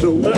to do.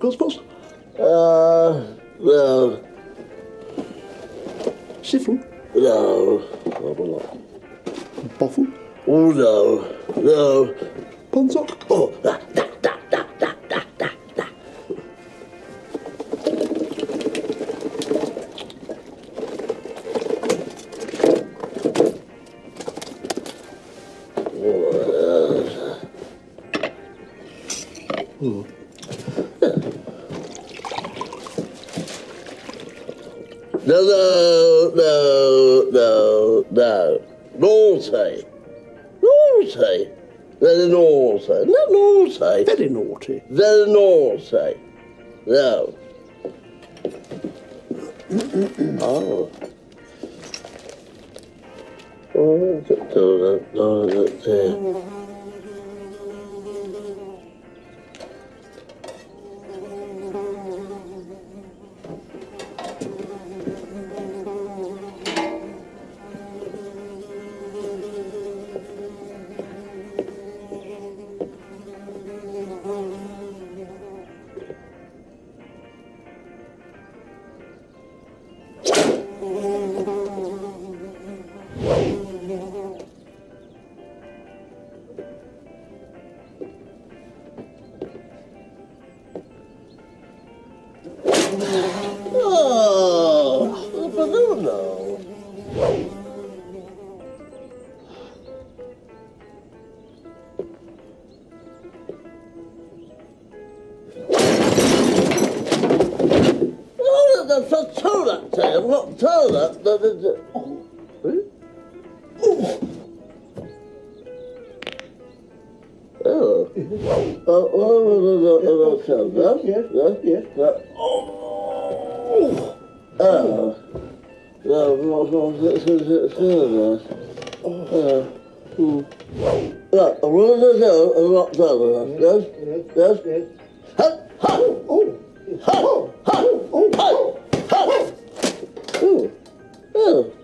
Ghostbusters. Uh, no, Siffle. no. Boffle. Oh, no, no. Ponsock. Oh, Naughty. Naughty. Very naughty. Not naughty. Very naughty. Very naughty. No. oh. Oh,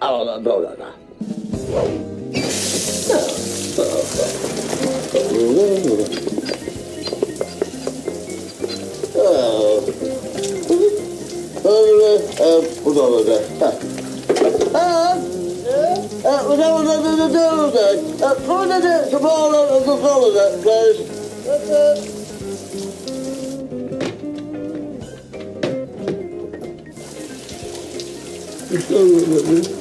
Ağla dolana. Bu da olacak. Ha. Bu da olacak. Bu da olacak. Bu da olacak. Bu da olacak. Bu da olacak.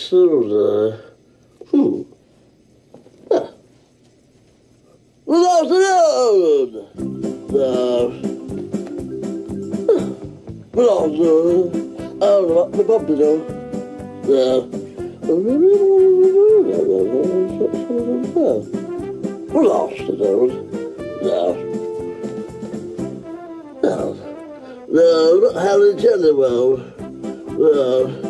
consider uh, hmm. Huh. Good afternoon. There. Uh, huh. Good afternoon. Uh, I don't know the puppy though. There. Good afternoon. There. There. Harry Jennywell. There.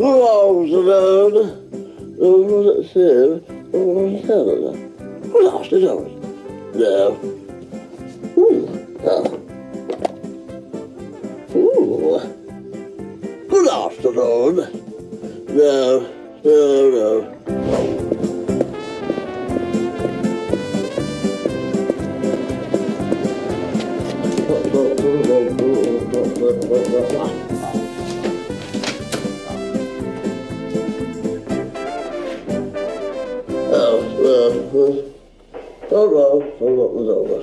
Blue Owls alone, all that serve on Canada. What else did I No. Ooh. Oh. Ooh. Good afternoon. No, no, no. Blah, blah, blah, Sonra o da var.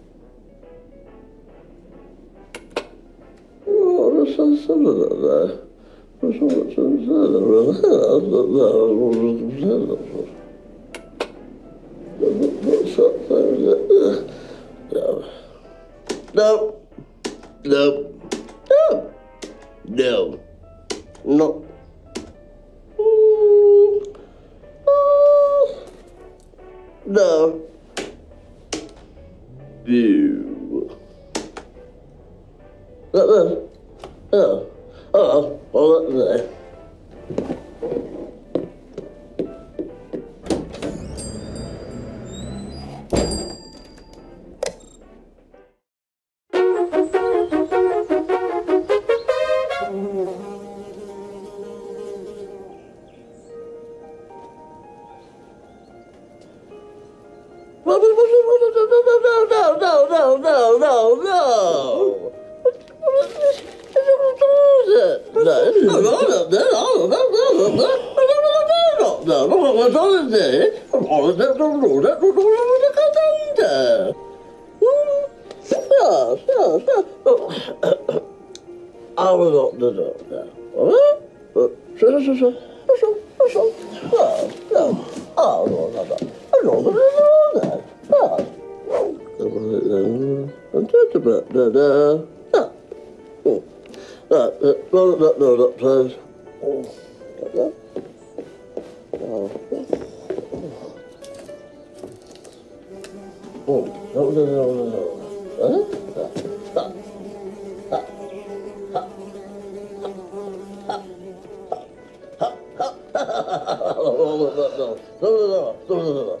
No. No. No. No. No. No. No. Boo. That. Oh. Oh. Oh. I was not the doctor. Huh? So, so, so, so, so, so, so, I was not the doctor. I was not the doctor. Huh? And da da da da. Right, roll up that roll up, please. Oh, like that. Oh. Oh, no, no, no, no, no. Huh? Ha. Ha. Ha. Ha. Ha. Ha. Ha. Ha. Ha. Ha. Ha. Ha. Ha. Ha. Ha. Ha. Ha. Ha. Ha.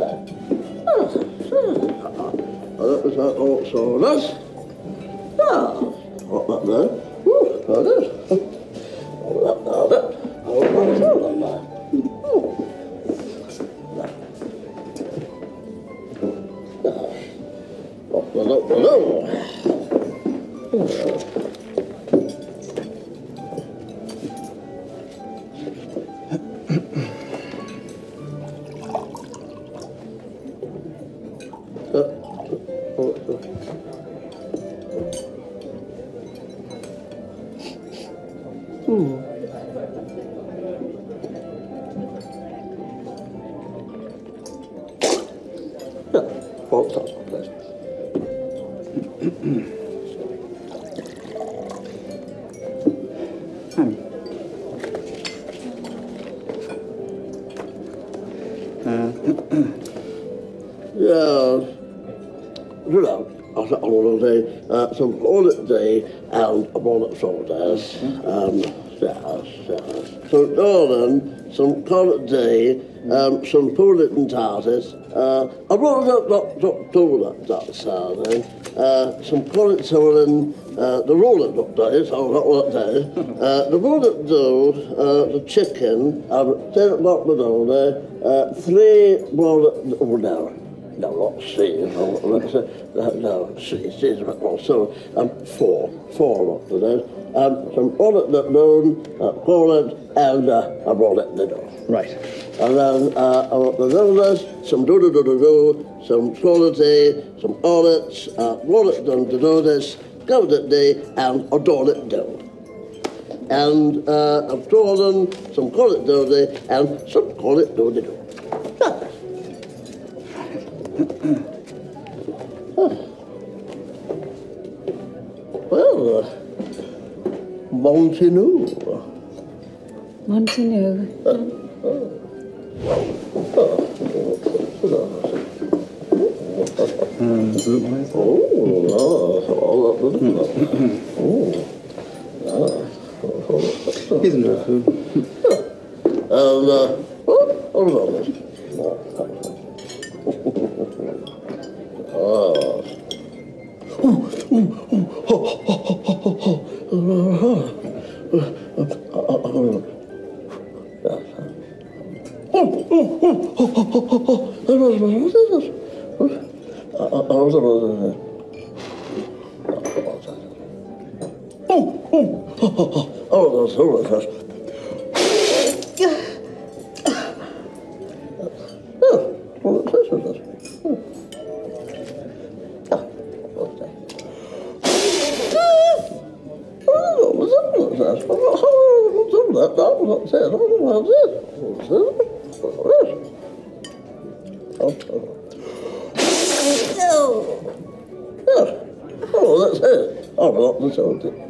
That. Oh, that was that also this. Ah, what that Ja, wat dat best. Ja, nou, als ik allemaal zei, uh, some wallet day and a wallet sodas. Um, yes, yes. So, darling, some wallet day, um, some pullet and tartars. Uh, I brought up that toilet that Saturday. Uh, some pullet soda uh, the roller duck days, oh, not what day. Uh, the wallet dough, uh, the chicken, um, ten o'clock dough, uh, three wallet, oh no. No, not C. No, uh, no, C. C is a bit more. So, um, four. Four to those. Um, some wallet that known, uh, wallet, and uh, a wallet the door. Right. And then uh, I want the rollers, some do do do do do, some quality, some audits, uh, wallet done to do this, go day, and a dollar do. And uh, I've drawn some call it do day, and some call it do do. Well, uh, Montigny. Montenegro. Um, so, Oh, ja, all that little Oh, here's another food. And, uh, oh, hold on. This? Oh, oh. Oh, that's it. Oh, well, that's all it. Oh.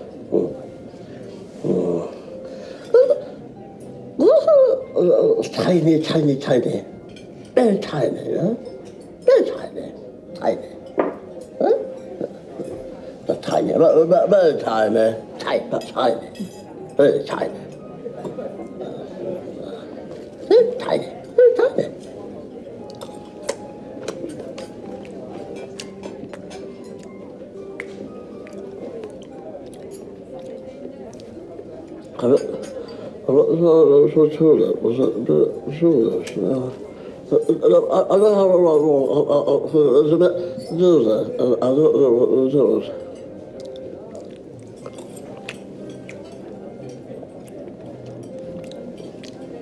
tiny, tiny, tiny. Very tiny, huh? Very tiny. Tiny. Huh? Not tiny, but, but very for was it the. I, I, don't have a lot more. There's a bit and I don't know what the noodle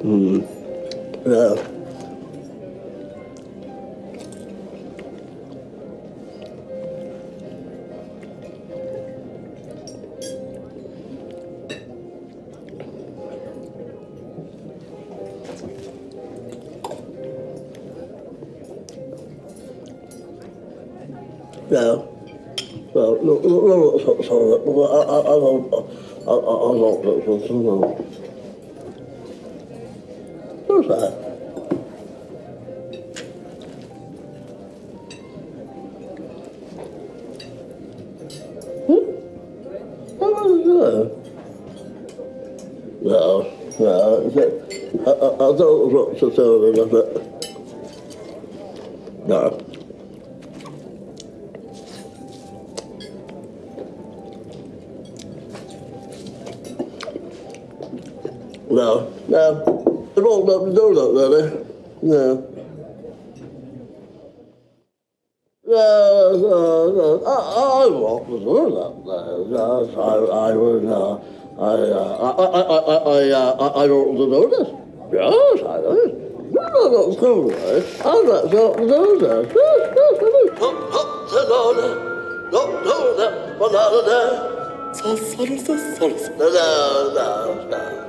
Hmm. Yeah. for so long. So That. No, no. I, I, I thought it was up to say about that. no. open the door lock, really. No. Yes, uh, yes. I, I locked the door that day. Yes, I, I was, uh, I, uh, I, I, I, I, uh, I, I opened the door this. Yes, I did. No, no, no, no, no. I let the door there. Yes, yes, I did. Lock, lock the door there. Lock the door there. Banana there. So, sorry, so, sorry. No, no, no, no.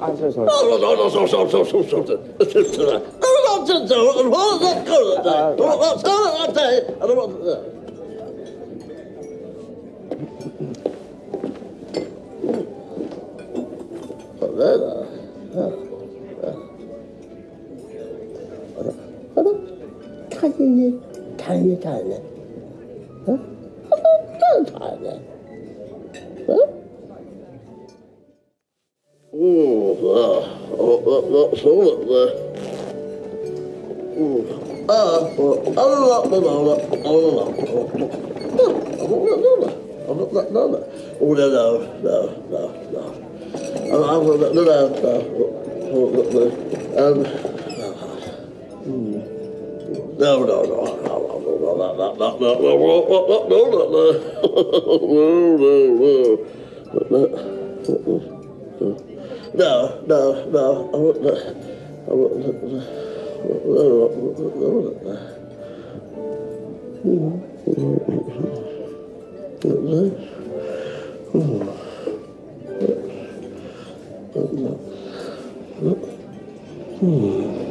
Kennedy. I'm so sorry. No, no, no, no, so, so, so, so, so, so, no, nonsense, no, and what is that colour Uh, day? What's that day? I don't want to, Oh, Oh, no, no, no, no, no. I'm, I'm, no, no, no, no, um, no, no, no, no, no, no, no, no, no, no, no, no, no, no, no, Hmm.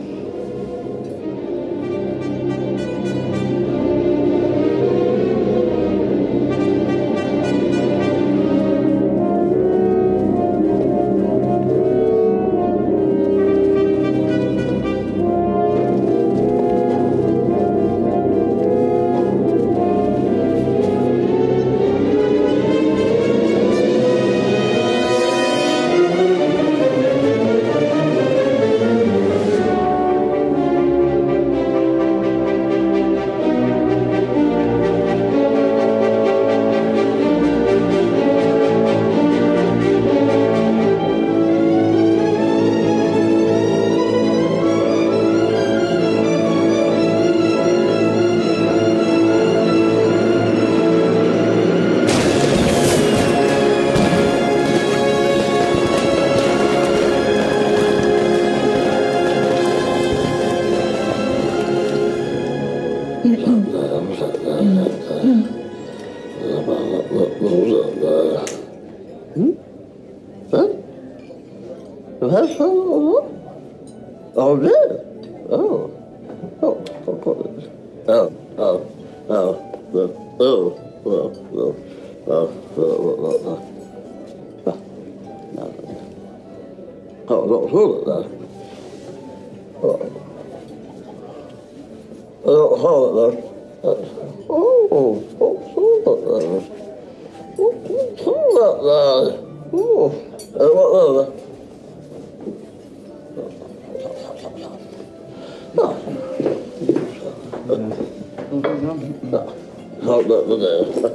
Oh, no, no, no.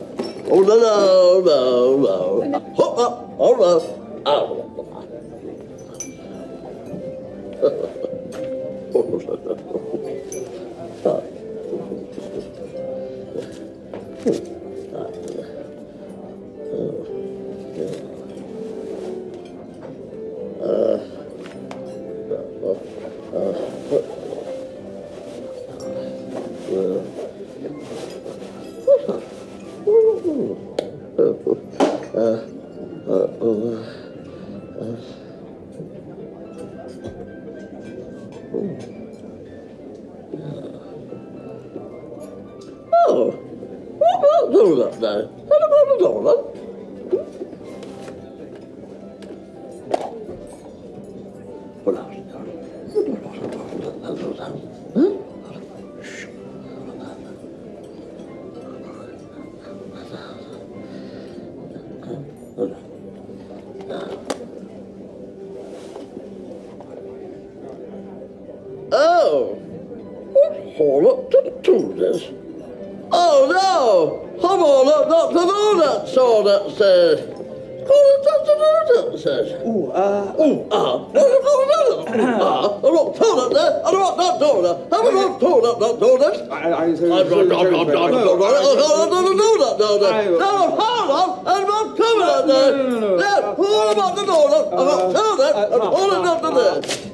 Oh, no, no, no, no. Hop up, all right. Oh. Oh, what about donut now? What about the donut? says. Ooh, ah. Uh, ooh, ah. Ooh, ah. I'm not told it there. I'm not told it. I'm not told it. Not told it. I'm not told it. I'm not told it. I'm not told it. I'm not coming out there. Yes, all about the donut. I'm not told it. I'm all enough to this.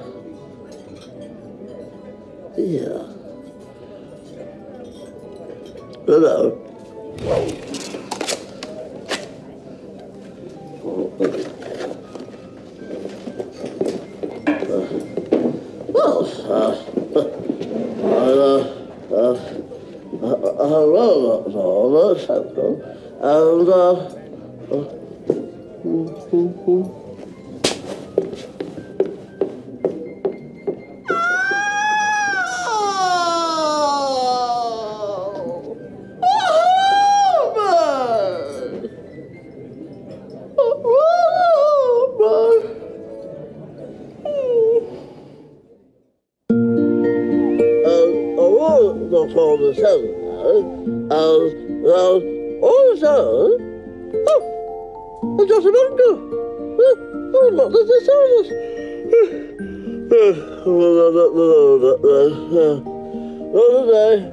here. Not for the seminar, As well, all of a sudden, oh, I just a do. Oh, not that they saw us. The other day,